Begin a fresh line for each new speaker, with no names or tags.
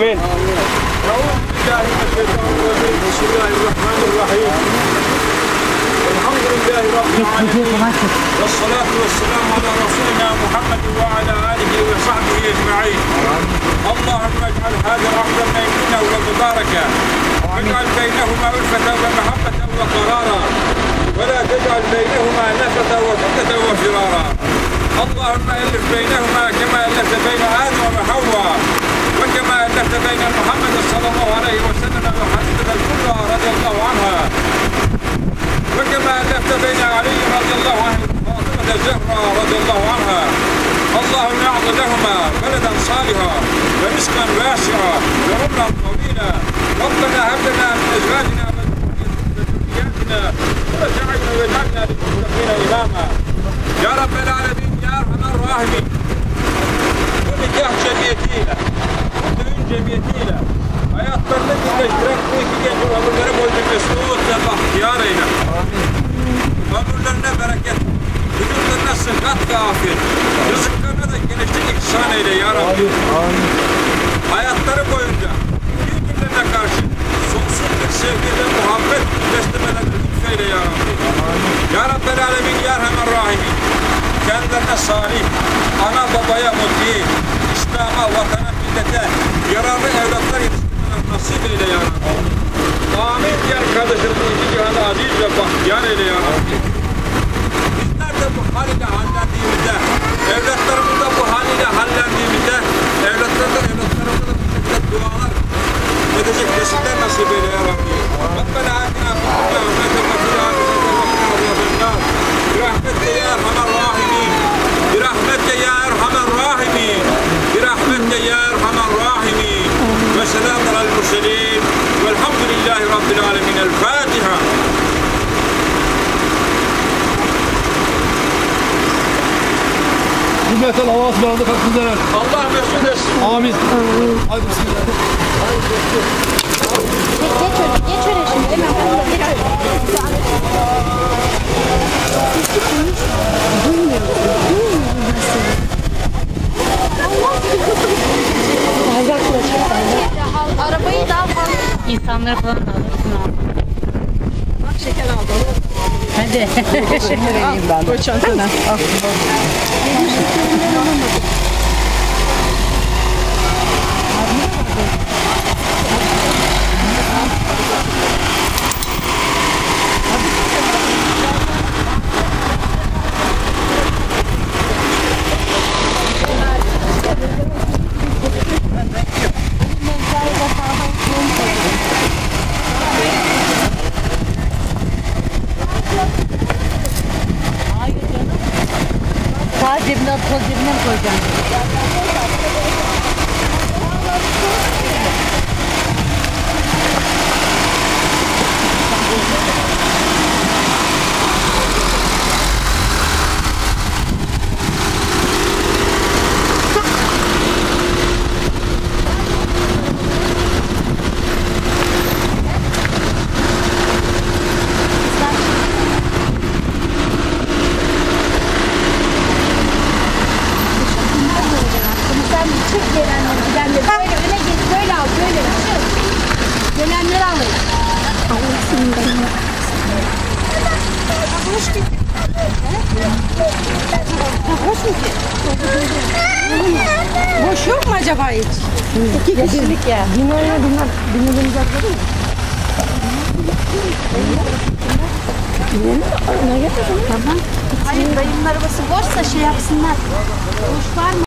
Amin. بسم الله الرحمن الرحيم الحمد لله رب العالمين والصلاة والسلام على رسولنا محمد وعلى آله وصحبه أجمعين. اللهم اجعل هذا العقد ميمونا ومباركا. واجعل بينهما ألفة ومحبة وقرارا. ولا تجعل بينهما نفة وفتة وفرارا. اللهم ألف بينهما كما ألفت بين آدم بين محمد صلى الله عليه وسلم وحديثة الكبرى رضي الله عنها وكما بين علي رضي الله عنه وفاطمة الزهراء رضي الله عنها اللهم اعط لهما ولدا صالحا ورزقا واسعا وعمرا طويلا. ربنا هب لنا من أزواجنا وذرياتنا قرة اعين واجعلنا للمتقين إماما. يا رب العالمين يا أرحم الراحمين. bu nikah cemiyetiyle, hayatlarını birleştiren bu iki genç ömürleri boyunca mesut ve bahtiyar eyle. Ömürlerine bereket, vücutlarına sıhhat ve afiyet, rızıklarına da genişlik ihsan eyle ya Rabbi. Hayatları boyunca birbirlerine karşı sonsuz bir sevgi ve muhabbet beslemelerini lütfeyle ya Rabbi. Ya Rabbel Alemin, Ya Erhamer Rahimin. Kendilerine salih, ana babaya mutlu, İslam'a, vatana, millete yararlı evlatlar yetiştirmeler nasip eyle ya Rabbi. Amin diyen kardeşlerimiz iki cihanı aziz ve bahtiyar eyle ya Rabbi. Bizler de bu hal ile hallendiğimizde, evlatlarımız
Cümleten Allah'a ısmarladık hakkınızı helal.
Allah mesut etsin.
Amin. Hadi bismillah.
Geç öyle, geç öyle şimdi. Hemen geç öyle. Arabayı daha fazla
İnsanları falan da alırsın abi.
Bak şeker aldım.
Hadi.
Koy çantana.
Sağ cebinden sol cebinden koyacağım.
Boş yok mu acaba hiç? İki kişilik ya. Binlerine binler. Binlerimiz atladı mı? Tamam. Hayır dayımın arabası boşsa şey yapsınlar. Boş var mı?